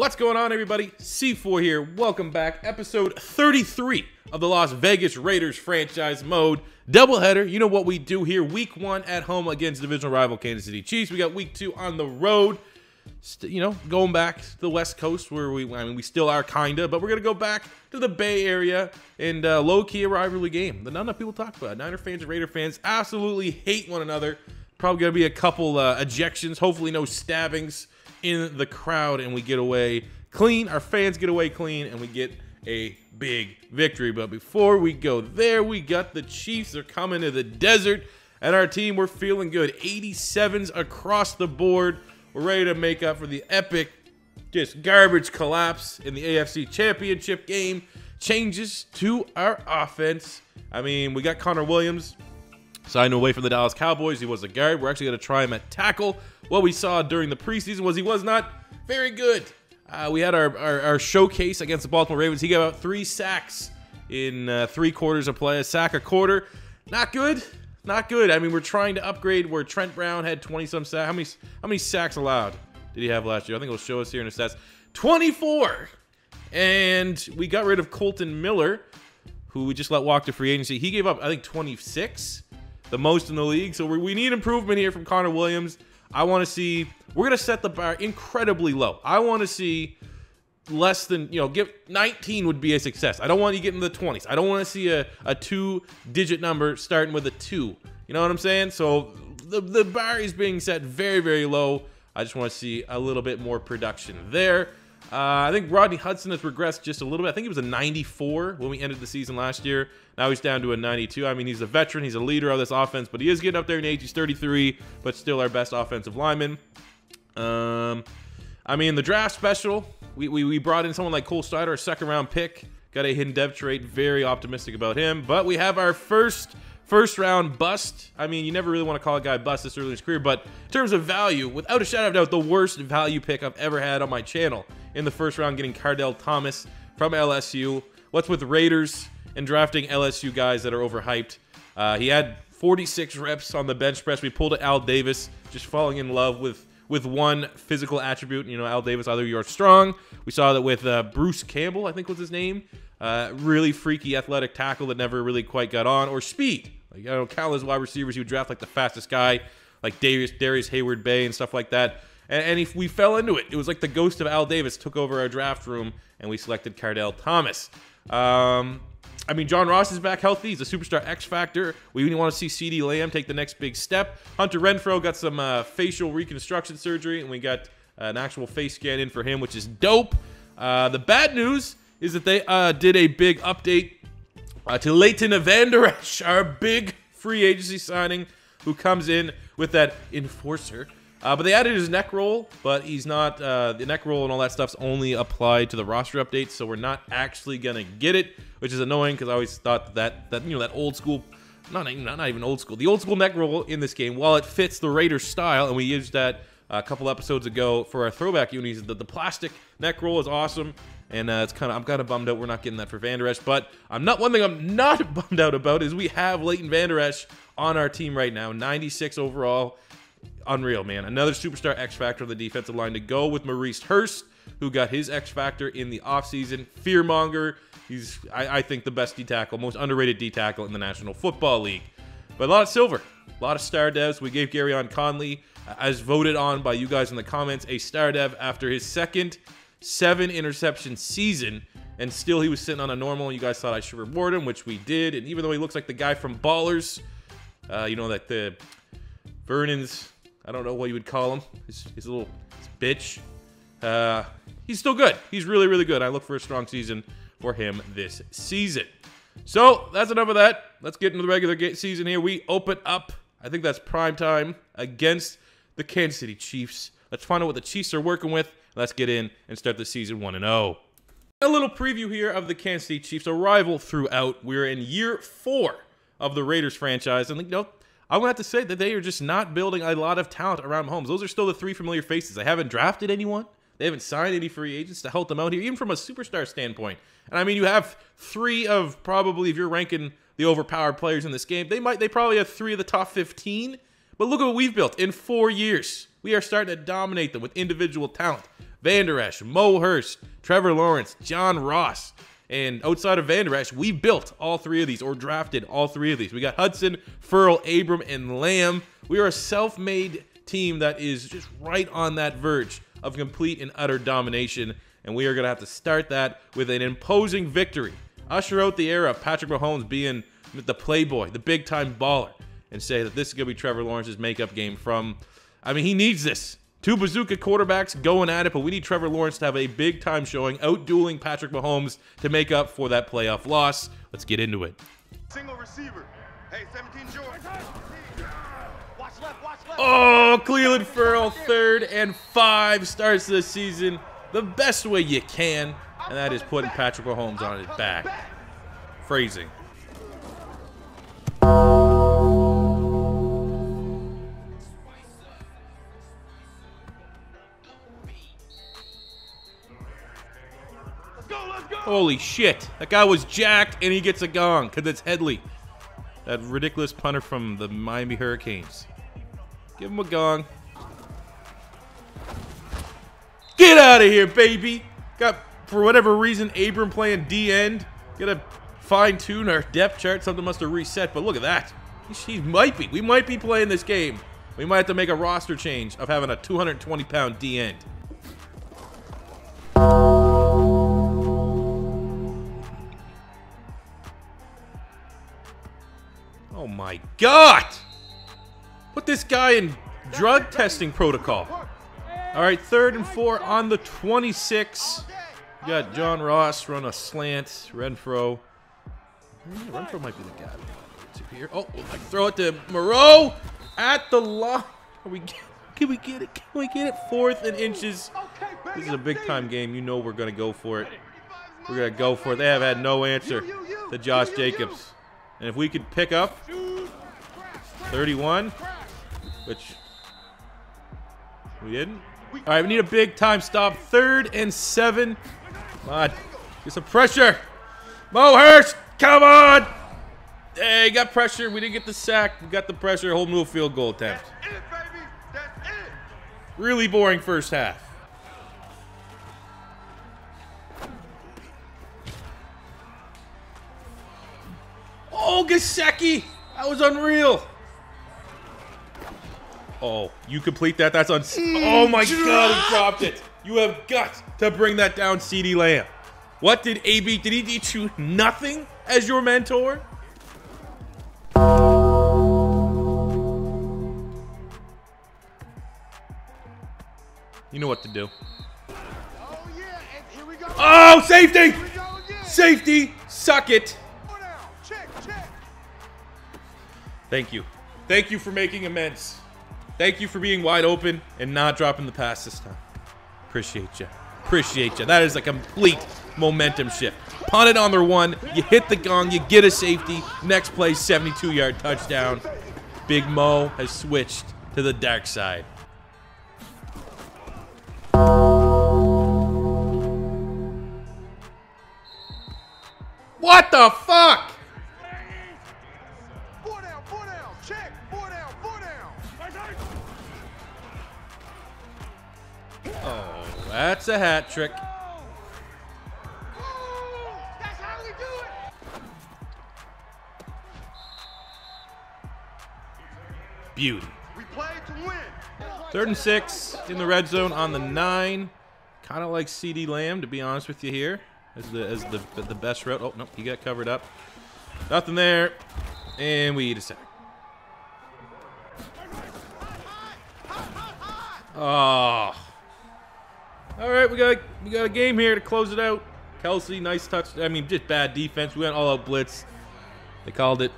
What's going on, everybody? C4 here. Welcome back. Episode 33 of the Las Vegas Raiders franchise mode. Doubleheader. You know what we do here. Week one at home against divisional rival Kansas City Chiefs. We got week two on the road. St- you know, going back to the West Coast where we, I mean, we still are kinda, but we're gonna go back to the Bay Area and uh, low key rivalry game that not enough people talk about. Niner fans and Raider fans absolutely hate one another. Probably gonna be a couple uh, ejections. Hopefully, no stabbings in the crowd, and we get away clean. Our fans get away clean, and we get a big victory. But before we go there, we got the Chiefs. They're coming to the desert, and our team, we're feeling good. 87s across the board. We're ready to make up for the epic, just garbage collapse in the AFC Championship game. Changes to our offense. I mean, we got Connor Williams signed away from the Dallas Cowboys. He was a guard. We're actually going to try him at tackle. What we saw during the preseason was he was not very good. Uh, we had our, our, our, showcase against the Baltimore Ravens. He got about three sacks in uh, three quarters of play, a sack a quarter. Not good. Not good. I mean, we're trying to upgrade where Trent Brown had 20 some sacks. How many, how many sacks allowed did he have last year? I think it'll show us here in the stats 24. And we got rid of Kolton Miller, who we just let walk to free agency. He gave up, I think, 26 the most in the league. So we need improvement here from Connor Williams. I want to see, we're going to set the bar incredibly low. I want to see less than, you know, give 19 would be a success. I don't want you getting the 20s. I don't want to see a, a two digit number starting with a two. You know what I'm saying? So the, the bar is being set very, very low. I just want to see a little bit more production there. Uh, I think Rodney Hudson has regressed just a little bit. I think he was a 94 when we ended the season last year. Now he's down to a 92. I mean, he's a veteran. He's a leader of this offense, but he is getting up there in age. He's 33, but still our best offensive lineman. Um, I mean, the draft special, we, we, we brought in someone like Cole Snyder, a second round pick. Got a hidden depth trait. Very optimistic about him. But we have our first first round bust. I mean, you never really want to call a guy bust this early in his career, but in terms of value, without a shadow of doubt, the worst value pick I've ever had on my channel in the first round, getting Cardell Thomas from LSU. What's with Raiders and drafting LSU guys that are overhyped? Uh, he had 46 reps on the bench press. We pulled Al Davis, just falling in love with with one physical attribute. You know, Al Davis, either you're strong. We saw that with uh, Bruce Campbell, I think was his name. Uh, really freaky athletic tackle that never really quite got on, or speed. Like, I know, countless wide receivers, you would draft like the fastest guy, like Darius, Darius Heyward-Bey and stuff like that. And, and if we fell into it, it was like the ghost of Al Davis took over our draft room, and we selected Cardell Thomas. Um, I mean, John Ross is back healthy. He's a superstar X factor. We want to see CeeDee Lamb take the next big step. Hunter Renfrow got some uh, facial reconstruction surgery, and we got an actual face scan in for him, which is dope. Uh, the bad news is that they uh, did a big update uh, to Leighton Vander Esch, our big free agency signing, who comes in with that enforcer. Uh, but they added his neck roll, but he's not. Uh, the neck roll and all that stuff's only applied to the roster updates, so we're not actually gonna get it, which is annoying because I always thought that that you know that old school, not not not even old school, the old school neck roll in this game, while it fits the Raiders style, and we used that a couple episodes ago for our throwback unis. The plastic neck roll is awesome, and uh, it's kind of I'm kind of bummed out we're not getting that for Vander Esch. But I'm not one thing I'm not bummed out about is we have Leighton Vander Esch on our team right now, 96 overall unreal, man. Another superstar X Factor on the defensive line to go with Maurice Hurst, who got his X Factor in the offseason. Fearmonger. He's, I, I, think, the best D tackle, most underrated D tackle in the National Football League. But a lot of silver, a lot of star devs. We gave Gareon Conley, uh, as voted on by you guys in the comments, a star dev after his second seven interception season. And still, he was sitting on a normal. You guys thought I should reward him, which we did. And even though he looks like the guy from Ballers, uh, you know, that the Vernon's I don't know what you would call him. He's a little he's a bitch. Uh, he's still good. He's really, really good. I look for a strong season for him this season. So that's enough of that. Let's get into the regular season here. We open up. I think that's prime time against the Kansas City Chiefs. Let's find out what the Chiefs are working with. Let's get in and start the season 1 0. A little preview here of the Kansas City Chiefs, a rival throughout. We're in year four of the Raiders franchise. And you know, I'm going to have to say that they are just not building a lot of talent around Mahomes. Those are still the three familiar faces. They haven't drafted anyone. They haven't signed any free agents to help them out here, even from a superstar standpoint. And I mean, you have three of probably, if you're ranking the overpowered players in this game, they might, they probably have three of the top 15. But look at what we've built in four years. We are starting to dominate them with individual talent. Van Esch, Mo Hurst, Trevor Lawrence, John Ross. And outside of Van Esch, we built all three of these or drafted all three of these. We got Hudson, Ferrell, Abram, and Lamb. We are a self-made team that is just right on that verge of complete and utter domination. And we are going to have to start that with an imposing victory. Usher out the era of Patrick Mahomes being the playboy, the big time baller, and say that this is going to be Trevor Lawrence's makeup game from. I mean, he needs this. Two bazooka quarterbacks going at it, but we need Trevor Lawrence to have a big time showing, outdueling Patrick Mahomes to make up for that playoff loss. Let's get into it. Single receiver. Hey, 17 George. Watch left, watch left. Oh, Cleveland Ferrell, third and five starts the season the best way you can, and that is putting Patrick Mahomes on his back. Phrasing. Holy shit. That guy was jacked, and he gets a gong, because it's Headley. That ridiculous punter from the Miami Hurricanes. Give him a gong. Get out of here, baby. Got, for whatever reason, Abram playing D-end. Gotta fine-tune our depth chart. Something must have reset, but look at that. He, might be. We might be playing this game. We might have to make a roster change of having a 220-pound D-end. Oh my god! Put this guy in drug testing protocol. All right, third and four on the 26. You got John Ross run a slant. Renfrow. Yeah, Renfrow might be the guy. Oh, throw it to Moreau at the line. Are we? Can we get it? Can we get it? Fourth and inches. This is a big time game. You know we're gonna go for it. We're gonna go for it. They have had no answer to Josh Jacobs. And if we could pick up 31, which we didn't. All right, we need a big time stop. Third and seven. Come on. Get some pressure. Mo Hurst, come on. Hey, got pressure. We didn't get the sack. We got the pressure. Whole new field goal attempt. Really boring first half. Oh, Gasecki! That was unreal. Oh, you complete that? That's on. Mm. Oh my God, he dropped it. You have got to bring that down, CeeDee Lamb. What did AB? Did he teach you nothing as your mentor? You know what to do. Oh, yeah. And here we go. Oh, safety! Here we go. Safety! Suck it! Check, check. Thank you. Thank you for making amends. Thank you for being wide open and not dropping the pass this time. Appreciate you. Appreciate you. That is a complete momentum shift. Punt it on their one. You hit the gong. You get a safety. Next play, 72 yard touchdown. Big Mo has switched to the dark side. What the fuck? That's a hat trick. Beauty. Third and six in the red zone on the nine. Kind of like CeeDee Lamb, to be honest with you here, as the as the the best route. Oh no, he got covered up. Nothing there, and we eat a sack. Oh. All right, we got we got a game here to close it out. Kelce, nice touch. I mean, just bad defense. We went all out blitz. They called it.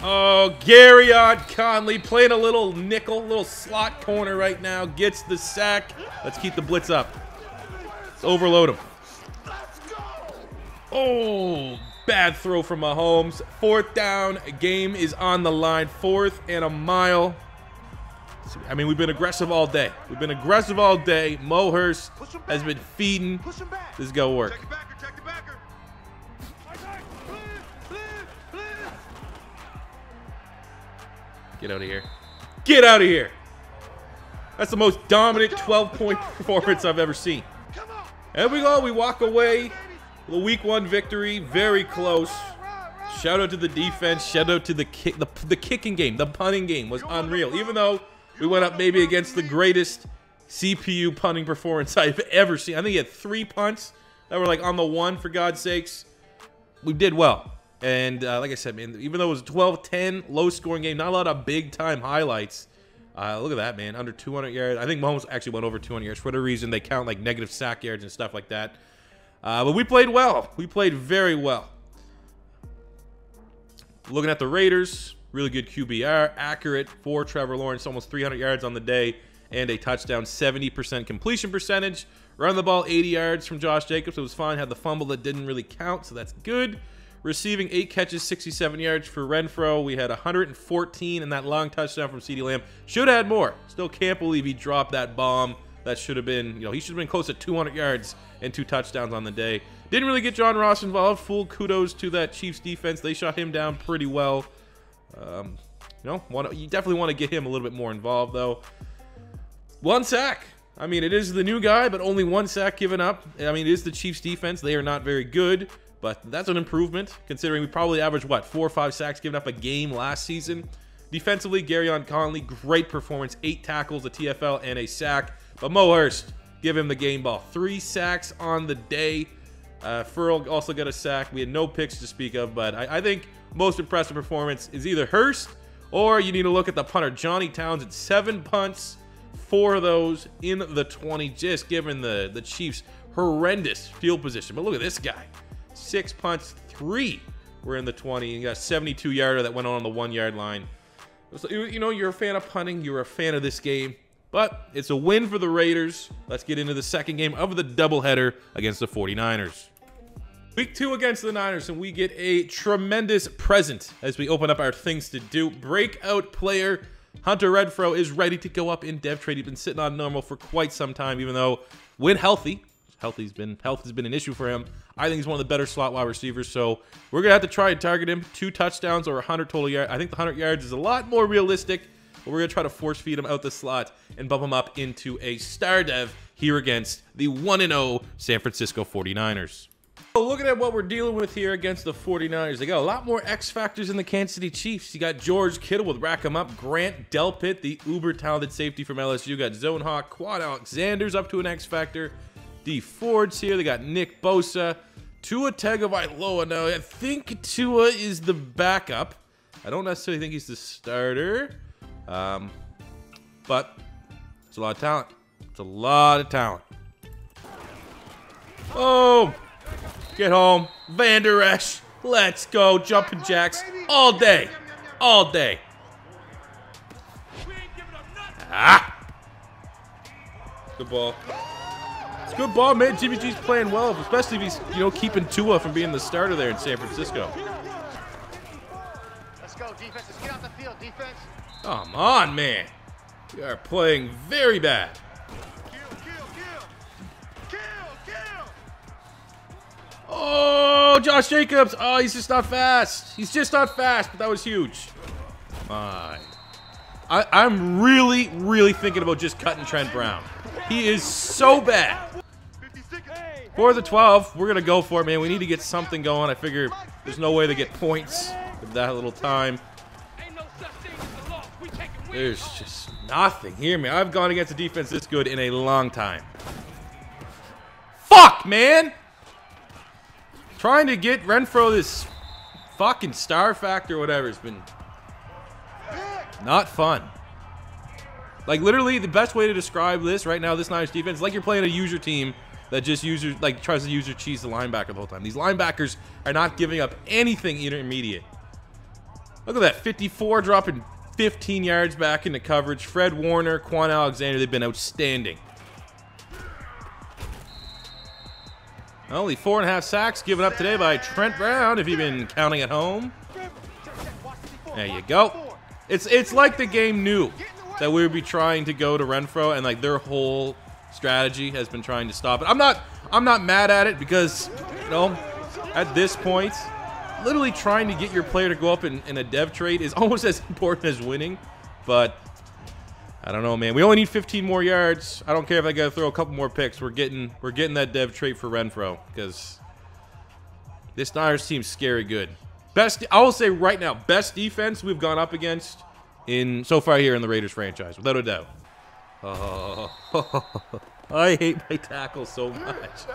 Oh, Gareon Conley playing a little nickel, little slot corner right now. Gets the sack. Let's keep the blitz up. Let's overload him. Oh, bad throw from Mahomes. Fourth down. Game is on the line. Fourth and a mile. I mean, we've been aggressive all day. We've been aggressive all day. Mo Hurst has been feeding. Push him back. This is gonna work. Check the backer, check the backer. Get out of here. Get out of here. That's the most dominant 12-point performance I've ever seen. And we go. We walk away. The week one victory, very close. Shout out to the defense. Shout out to the kick. The, the kicking game, the punting game was unreal. Even though we went up maybe against the greatest CPU punting performance I've ever seen. I think he had three punts that were like on the one, for God's sakes. We did well. And uh, like I said, man, even though it was 12-10, low-scoring game, not a lot of big-time highlights. Uh, look at that, man. Under 200 yards. I think Mahomes actually went over 200 yards. For whatever reason, they count like negative sack yards and stuff like that. Uh, but we played well. We played very well. Looking at the Raiders, really good QBR, accurate for Trevor Lawrence, almost 300 yards on the day and a touchdown, 70% completion percentage. Run the ball 80 yards from Josh Jacobs. It was fine. Had the fumble that didn't really count, so that's good. Receiving eight catches, 67 yards for Renfrow. We had 114 in that long touchdown from CeeDee Lamb. Should have had more. Still can't believe he dropped that bomb. That should have been, you know, he should have been close to 200 yards and two touchdowns on the day. Didn't really get John Ross involved. Full kudos to that Chiefs defense. They shot him down pretty well. Um, you know, wanna, you definitely want to get him a little bit more involved, though. One sack. I mean, it is the new guy, but only one sack given up. I mean, it is the Chiefs defense. They are not very good. But that's an improvement, considering we probably averaged, what, four or five sacks given up a game last season. Defensively, Gareon Conley, great performance. Eight tackles, a TFL, and a sack. But Mo Hurst, give him the game ball. Three sacks on the day. Uh, Furl also got a sack. We had no picks to speak of, but I, I think most impressive performance is either Hurst or you need to look at the punter, Johnny Townsend. Seven punts, four of those in the 20, just given the, the Chiefs horrendous field position. But look at this guy six punts, three were in the 20. You got 72 yarder that went on the one yard line. So, you know, you're a fan of punting, you're a fan of this game, but it's a win for the Raiders. Let's get into the second game of the doubleheader against the 49ers. Week two against the Niners, and we get a tremendous present as we open up our things to do. Breakout player Hunter Renfrow is ready to go up in dev trait. He's been sitting on normal for quite some time, even though when healthy, healthy's been health has been an issue for him. I think he's one of the better slot wide receivers. So we're gonna have to try and target him. Two touchdowns or 100 total yards. I think the 100 yards is a lot more realistic. But we're gonna try to force feed him out the slot and bump him up into a star dev here against the 1-0 San Francisco 49ers. So looking at what we're dealing with here against the 49ers, they got a lot more X factors in the Kansas City Chiefs. You got George Kittle with rack him up, Grant Delpit, the uber talented safety from LSU. You got Zone Hawk, Kwon Alexander's up to an X factor. Dee Ford's here. They got Nick Bosa. Tua Tagovailoa. Now, I think Tua is the backup. I don't necessarily think he's the starter. Um, but it's a lot of talent. It's a lot of talent. Oh, get home. Vander Esch. Let's go. Jumping jacks all day. All day. Ah. Good ball. It's good ball, man. Jimmy G's playing well, especially if he's, you know, keeping Tua from being the starter there in San Francisco. Let's go, defense. Let's get off the field, defense. Come on, man. We are playing very bad. Oh, Josh Jacobs. Oh, he's just not fast. He's just not fast, but that was huge. My. I, I'm really, really thinking about just cutting Trent Brown. He is so bad. For the 12, we're going to go for it, man. We need to get something going. I figure there's no way to get points with that little time. There's just nothing Hear me. I've gone against a defense this good in a long time. Fuck, man! Trying to get Renfrow this fucking star factor or whatever has been not fun. Like literally, the best way to describe this right now, this Niners defense, like you're playing a user team that just user like tries to use your cheese the linebacker the whole time. These linebackers are not giving up anything intermediate. Look at that, 54 dropping 15 yards back into coverage. Fred Warner, Kwon Alexander, they've been outstanding. Only four and a half sacks given up today by Trent Brown, if you've been counting at home. There you go. It's it's like the game knew that we would be trying to go to Renfrow, and like their whole strategy has been trying to stop it. I'm not I'm not mad at it because you know at this point, literally trying to get your player to go up in, in a dev trait is almost as important as winning. But I don't know, man. We only need 15 more yards. I don't care if I got to throw a couple more picks. We're getting we're getting that dev trait for Renfrow because this Niners team's scary good. Best, I will say right now, best defense we've gone up against in so far here in the Raiders franchise, without a doubt. Oh, I hate my tackle so much.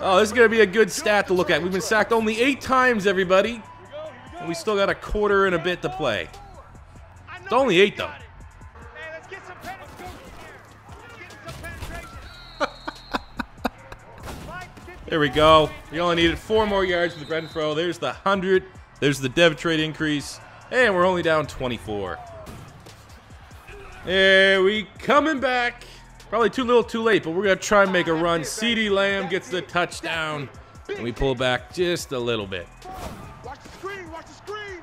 Oh, this is going to be a good stat to look at. We've been sacked only eight times, everybody. And we still got a quarter and a bit to play. It's only eight, though. There we go. We only needed four more yards for the Renfrow. There's the 100. There's the dev trait increase. And we're only down 24. There we coming back. Probably too little too late, but we're going to try and make a run. CeeDee Lamb gets the touchdown. And we pull back just a little bit. Watch the screen, watch the screen,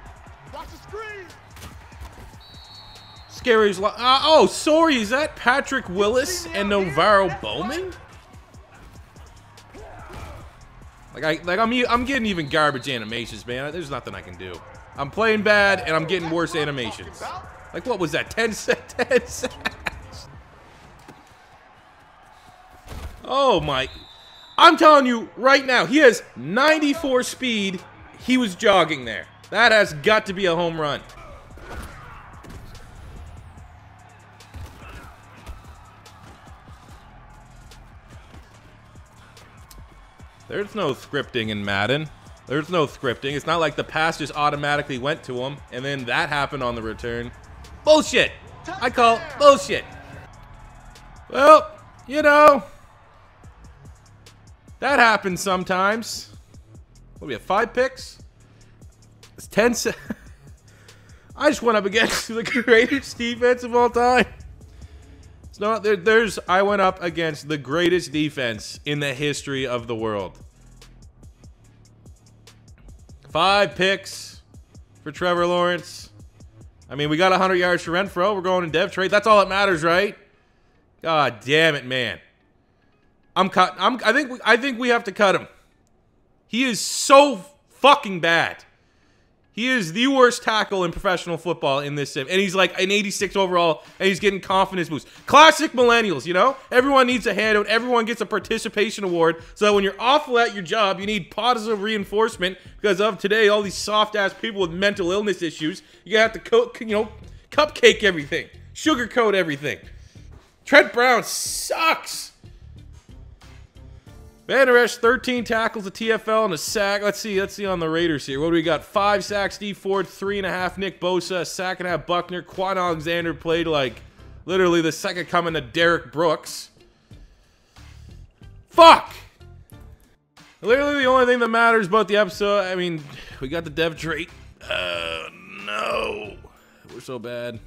watch the screen. Scary's uh, oh, sorry, is that Patrick Willis and NaVorro Bowman? Like I like I'm I'm getting even garbage animations, man. There's nothing I can do. I'm playing bad and I'm getting worse animations. Like what was that? 10 10 sacks. Oh my. I'm telling you right now, he has 94 speed. He was jogging there. That has got to be a home run. There's no scripting in Madden. There's no scripting. It's not like the pass just automatically went to him, and then that happened on the return. Bullshit! I call bullshit. Well, you know, that happens sometimes. What, do we have five picks? It's 10 se I just went up against the greatest defense of all time. It's not there, there's I went up against the greatest defense in the history of the world. Five picks for Trevor Lawrence. I mean, we got 100 yards for Renfrow. We're going in dev trait. That's all that matters, right? God damn it, man. I'm cut. I'm. I think. I think we have to cut him. He is so fucking bad. He is the worst tackle in professional football in this sim. And he's like an 86 overall, and he's getting confidence boost. Classic millennials, you know? Everyone needs a handout. Everyone gets a participation award. So when you're awful at your job, you need positive reinforcement because of today, all these soft-ass people with mental illness issues. You have to, cook, you know, cupcake everything. Sugarcoat everything. Trent Brown sucks. Van 13 tackles, a TFL, and a sack. Let's see. Let's see on the Raiders here. What do we got? Five sacks, D Ford, three and a half, Nick Bosa, a sack and a half, Buckner. Kwon Alexander played like literally the second coming to Derrick Brooks. Fuck! Literally the only thing that matters about the episode, I mean, we got the dev trait. Uh, no. We're so bad.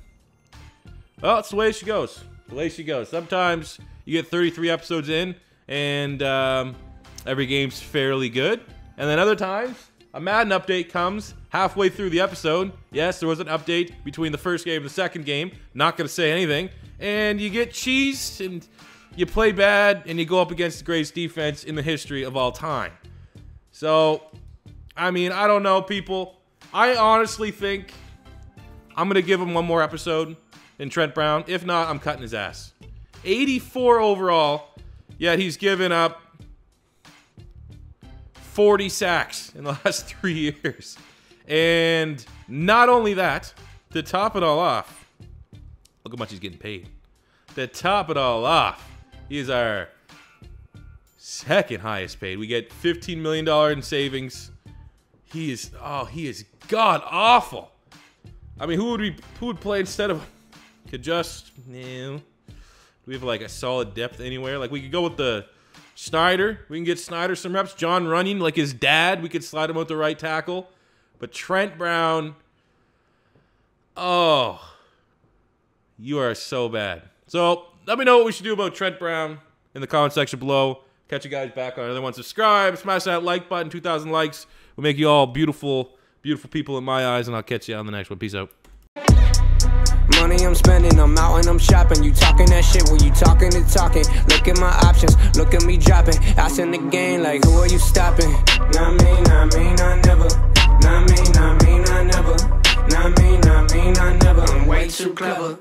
Well, it's the way she goes. The way she goes. Sometimes you get 33 episodes in, and um, every game's fairly good. And then other times, a Madden update comes halfway through the episode. Yes, there was an update between the first game and the second game. Not going to say anything. And you get cheesed and you play bad and you go up against the greatest defense in the history of all time. So, I mean, I don't know, people. I honestly think I'm going to give him one more episode in Trent Brown. If not, I'm cutting his ass. 84 overall. Yet he's given up 40 sacks in the last three years. And not only that, to top it all off, look how much he's getting paid. To top it all off, he's our second highest paid. We get $15 million in savings. He is, oh, he is god awful. I mean, who would we, who would play instead of? Could just, no we have like a solid depth anywhere? Like we could go with the Snyder. We can get Snyder some reps. Jon Runyan, like his dad, we could slide him out the right tackle. But Trent Brown, oh, you are so bad. So let me know what we should do about Trent Brown in the comment section below. Catch you guys back on another one. Subscribe, smash that like button. 2,000 likes We'll make you all beautiful, beautiful people in my eyes. And I'll catch you on the next one. Peace out. Money I'm spending, I'm out and I'm shopping. You talking that shit when you talking and talking. Look at my options, look at me dropping. Asking the game like, who are you stopping? Not me, not me, not never. Not me, not me, not never. Not me, not me, not never. I'm way too clever.